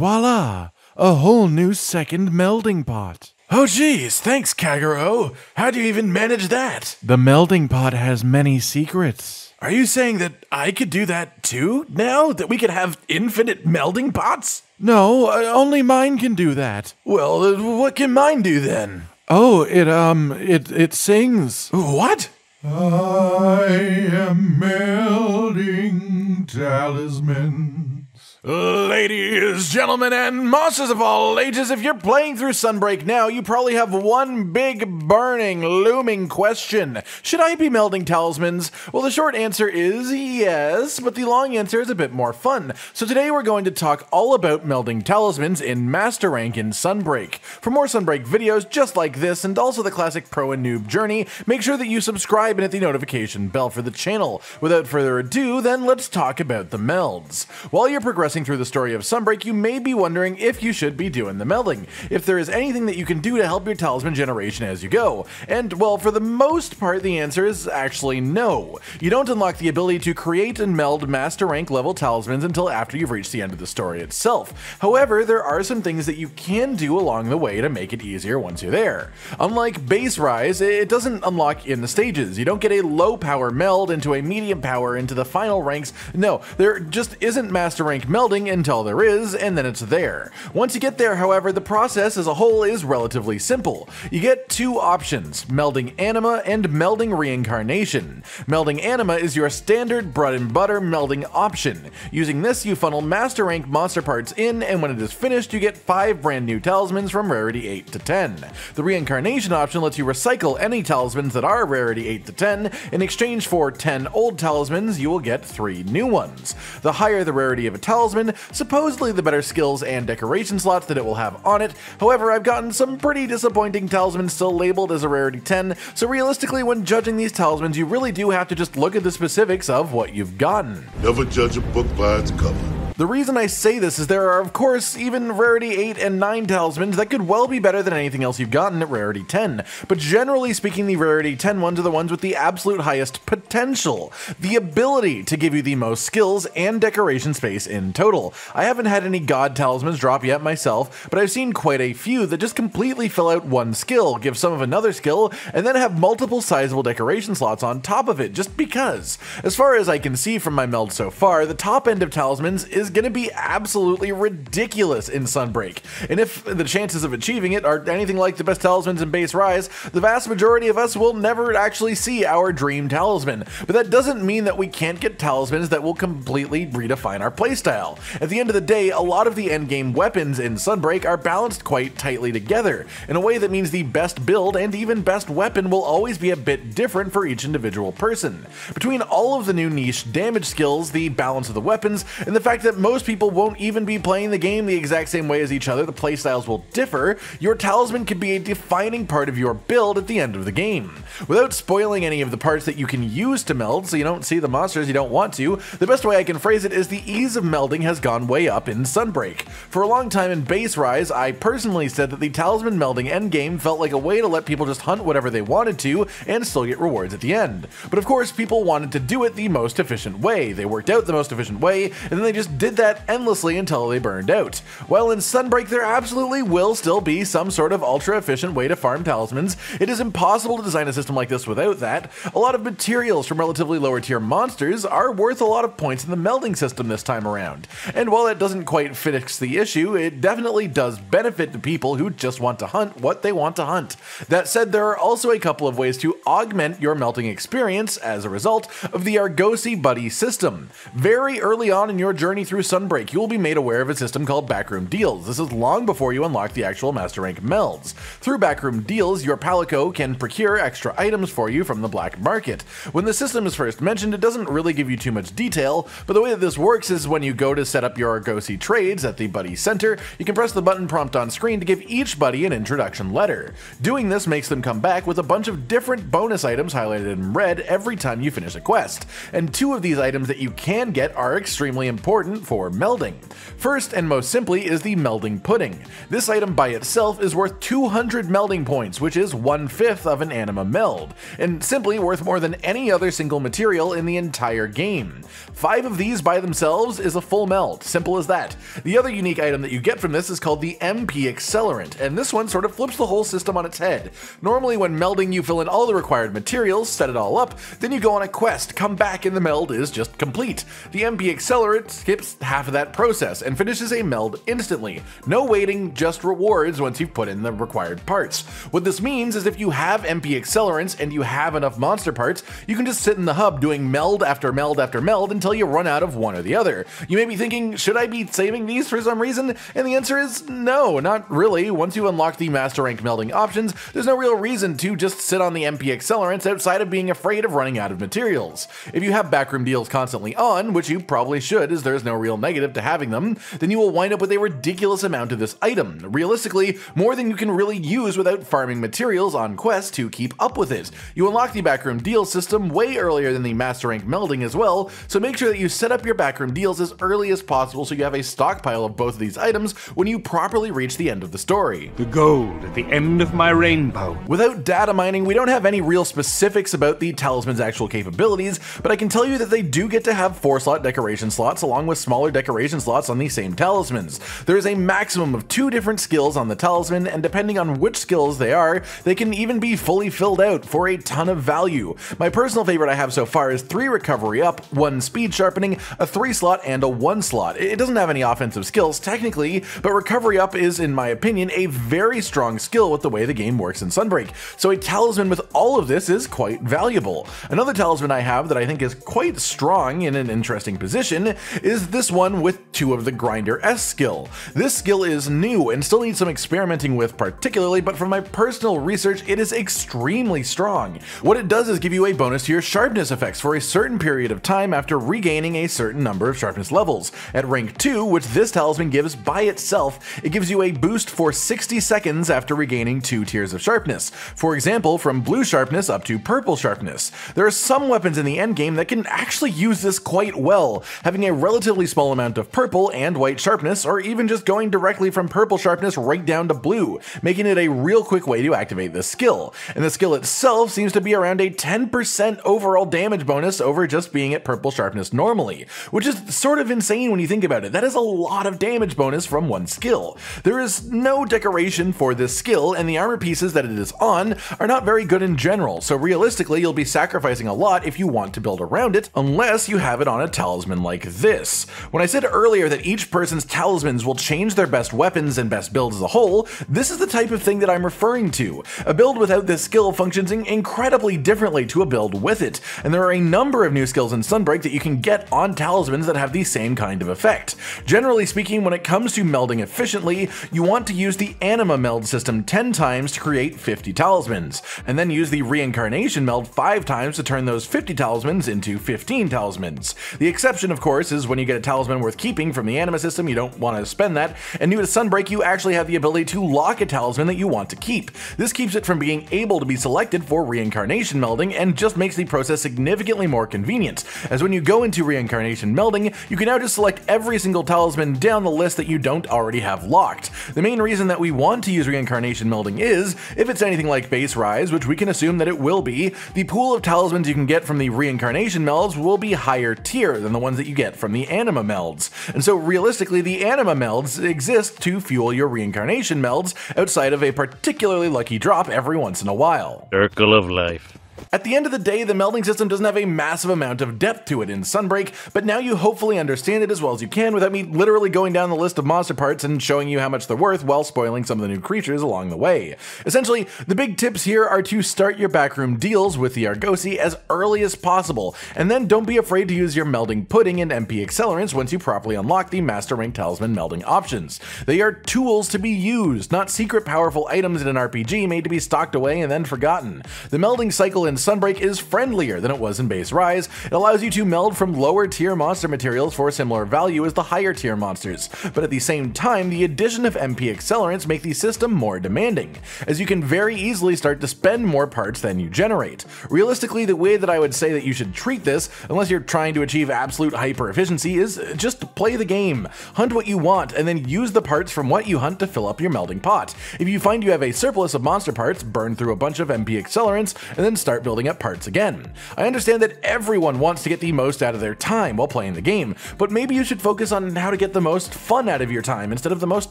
voila, a whole new second melding pot. Oh geez, thanks Kagero. How do you even manage that? The melding pot has many secrets. Are you saying that I could do that too now? That we could have infinite melding pots? No, uh, only mine can do that. Well, uh, what can mine do then? Oh, it um it it sings. What? I am melding talisman. Ladies, gentlemen, and monsters of all ages, if you're playing through Sunbreak now, you probably have one big, burning, looming question. Should I be melding talismans? Well, the short answer is yes, but the long answer is a bit more fun. So today we're going to talk all about melding talismans in Master Rank in Sunbreak. For more Sunbreak videos just like this, and also the classic pro and noob journey, make sure that you subscribe and hit the notification bell for the channel. Without further ado, then let's talk about the melds. While you're progressing through the story of Sunbreak, you may be wondering if you should be doing the melding, if there is anything that you can do to help your talisman generation as you go. And, well, for the most part, the answer is actually no. You don't unlock the ability to create and meld master rank level talismans until after you've reached the end of the story itself. However, there are some things that you can do along the way to make it easier once you're there. Unlike base rise, it doesn't unlock in the stages. You don't get a low power meld into a medium power into the final ranks. No, there just isn't master rank meld melding until there is, and then it's there. Once you get there, however, the process as a whole is relatively simple. You get two options, melding anima and melding reincarnation. Melding anima is your standard bread and butter melding option. Using this, you funnel master rank monster parts in, and when it is finished, you get 5 brand new talismans from rarity 8 to 10. The reincarnation option lets you recycle any talismans that are rarity 8 to 10. In exchange for 10 old talismans, you will get 3 new ones. The higher the rarity of a talisman, talisman, supposedly the better skills and decoration slots that it will have on it. However, I've gotten some pretty disappointing talismans still labeled as a rarity 10, so realistically when judging these talismans you really do have to just look at the specifics of what you've gotten. Never judge a book by its cover. The reason I say this is there are, of course, even Rarity 8 and 9 talismans that could well be better than anything else you've gotten at Rarity 10, but generally speaking, the Rarity 10 ones are the ones with the absolute highest potential, the ability to give you the most skills and decoration space in total. I haven't had any God talismans drop yet myself, but I've seen quite a few that just completely fill out one skill, give some of another skill, and then have multiple sizable decoration slots on top of it, just because. As far as I can see from my meld so far, the top end of talismans is going to be absolutely ridiculous in Sunbreak. And if the chances of achieving it are anything like the best talismans in Base Rise, the vast majority of us will never actually see our dream talisman. But that doesn't mean that we can't get talismans that will completely redefine our playstyle. At the end of the day, a lot of the endgame weapons in Sunbreak are balanced quite tightly together, in a way that means the best build and even best weapon will always be a bit different for each individual person. Between all of the new niche damage skills, the balance of the weapons, and the fact that most people won't even be playing the game the exact same way as each other, the playstyles will differ, your talisman could be a defining part of your build at the end of the game. Without spoiling any of the parts that you can use to meld so you don't see the monsters you don't want to, the best way I can phrase it is the ease of melding has gone way up in Sunbreak. For a long time in Base Rise, I personally said that the talisman melding endgame felt like a way to let people just hunt whatever they wanted to and still get rewards at the end. But of course, people wanted to do it the most efficient way. They worked out the most efficient way, and then they just did that endlessly until they burned out. While in Sunbreak there absolutely will still be some sort of ultra efficient way to farm talismans, it is impossible to design a system like this without that. A lot of materials from relatively lower tier monsters are worth a lot of points in the melding system this time around. And while that doesn't quite fix the issue, it definitely does benefit the people who just want to hunt what they want to hunt. That said, there are also a couple of ways to augment your melding experience as a result of the Argosy Buddy system. Very early on in your journey through Sunbreak, you will be made aware of a system called Backroom Deals. This is long before you unlock the actual Master Rank melds. Through Backroom Deals, your Palico can procure extra items for you from the black market. When the system is first mentioned, it doesn't really give you too much detail, but the way that this works is when you go to set up your Argosy trades at the Buddy Center, you can press the button prompt on screen to give each buddy an introduction letter. Doing this makes them come back with a bunch of different bonus items highlighted in red every time you finish a quest. And two of these items that you can get are extremely important for melding. First and most simply is the melding pudding. This item by itself is worth 200 melding points, which is one fifth of an anima meld, and simply worth more than any other single material in the entire game. Five of these by themselves is a full meld, simple as that. The other unique item that you get from this is called the MP Accelerant, and this one sort of flips the whole system on its head. Normally when melding you fill in all the required materials, set it all up, then you go on a quest, come back and the meld is just complete. The MP Accelerant skips half of that process and finishes a meld instantly. No waiting, just rewards once you've put in the required parts. What this means is if you have MP Accelerants and you have enough monster parts, you can just sit in the hub doing meld after meld after meld until you run out of one or the other. You may be thinking, should I be saving these for some reason? And the answer is no, not really. Once you unlock the master rank melding options, there's no real reason to just sit on the MP Accelerants outside of being afraid of running out of materials. If you have backroom deals constantly on, which you probably should as there's no real negative to having them, then you will wind up with a ridiculous amount of this item. Realistically, more than you can really use without farming materials on quests to keep up with it. You unlock the backroom deal system way earlier than the master rank melding as well, so make sure that you set up your backroom deals as early as possible so you have a stockpile of both of these items when you properly reach the end of the story. The gold at the end of my rainbow. Without data mining, we don't have any real specifics about the talisman's actual capabilities, but I can tell you that they do get to have 4 slot decoration slots along with smaller decoration slots on these same talismans. There is a maximum of 2 different skills on the talisman, and depending on which skills they are, they can even be fully filled out for a ton of value. My personal favorite I have so far is 3 recovery up, 1 speed sharpening, a 3 slot, and a 1 slot. It doesn't have any offensive skills technically, but recovery up is, in my opinion, a very strong skill with the way the game works in Sunbreak. So a talisman with all of this is quite valuable. Another talisman I have that I think is quite strong in an interesting position is this one with two of the Grinder S skill. This skill is new and still needs some experimenting with particularly, but from my personal research, it is extremely strong. What it does is give you a bonus to your sharpness effects for a certain period of time after regaining a certain number of sharpness levels. At rank 2, which this talisman gives by itself, it gives you a boost for 60 seconds after regaining 2 tiers of sharpness. For example, from blue sharpness up to purple sharpness. There are some weapons in the endgame that can actually use this quite well, having a relatively small amount of purple and white sharpness, or even just going directly from purple sharpness right down to blue, making it a real quick way to activate this skill. And the skill itself seems to be around a 10% overall damage bonus over just being at purple sharpness normally, which is sort of insane when you think about it. That is a lot of damage bonus from one skill. There is no decoration for this skill, and the armor pieces that it is on are not very good in general, so realistically you'll be sacrificing a lot if you want to build around it, unless you have it on a talisman like this. When I said earlier that each person's talismans will change their best weapons and best builds as a whole, this is the type of thing that I'm referring to. A build without this skill functions incredibly differently to a build with it, and there are a number of new skills in Sunbreak that you can get on talismans that have the same kind of effect. Generally speaking, when it comes to melding efficiently, you want to use the Anima meld system 10 times to create 50 talismans, and then use the Reincarnation meld 5 times to turn those 50 talismans into 15 talismans. The exception, of course, is when you get a talisman worth keeping from the Anima system, you don't want to spend that, and new to Sunbreak, you actually have the ability to lock a talisman that you want to keep. This keeps it from being able to be selected for Reincarnation melding and just makes the process significantly more convenient, as when you go into Reincarnation melding, you can now just select every single talisman down the list that you don't already have locked. The main reason that we want to use Reincarnation melding is, if it's anything like Base Rise, which we can assume that it will be, the pool of talismans you can get from the Reincarnation melds will be higher tier than the ones that you get from the Anima melds. And so realistically, the Anima melds exist to fuel your Reincarnation melds outside of a particularly lucky drop every once in a while. Circle of life. At the end of the day, the melding system doesn't have a massive amount of depth to it in Sunbreak, but now you hopefully understand it as well as you can without me literally going down the list of monster parts and showing you how much they're worth while spoiling some of the new creatures along the way. Essentially, the big tips here are to start your backroom deals with the Argosy as early as possible, and then don't be afraid to use your melding pudding and MP accelerants once you properly unlock the Master Rank Talisman melding options. They are tools to be used, not secret powerful items in an RPG made to be stocked away and then forgotten. The melding cycle Sunbreak is friendlier than it was in Base Rise. It allows you to meld from lower tier monster materials for a similar value as the higher tier monsters, but at the same time, the addition of MP accelerants make the system more demanding, as you can very easily start to spend more parts than you generate. Realistically, the way that I would say that you should treat this, unless you're trying to achieve absolute hyper efficiency, is just play the game. Hunt what you want, and then use the parts from what you hunt to fill up your melding pot. If you find you have a surplus of monster parts, burn through a bunch of MP accelerants, and then start building up parts again. I understand that everyone wants to get the most out of their time while playing the game, but maybe you should focus on how to get the most fun out of your time instead of the most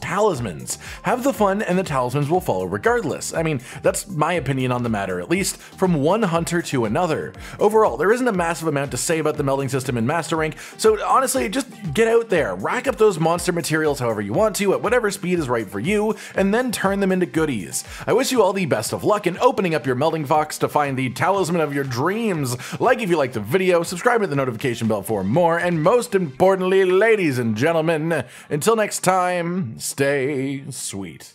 talismans. Have the fun and the talismans will follow regardless. I mean, that's my opinion on the matter, at least from one hunter to another. Overall, there isn't a massive amount to say about the melding system in Master Rank, so honestly, just get out there, rack up those monster materials however you want to, at whatever speed is right for you, and then turn them into goodies. I wish you all the best of luck in opening up your melding box to find talisman of your dreams. Like if you liked the video, subscribe to the notification bell for more, and most importantly, ladies and gentlemen, until next time, stay sweet.